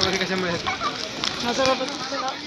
Sorry, kasi may... Masarap ito.